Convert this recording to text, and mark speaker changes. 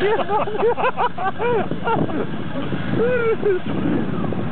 Speaker 1: Jebany.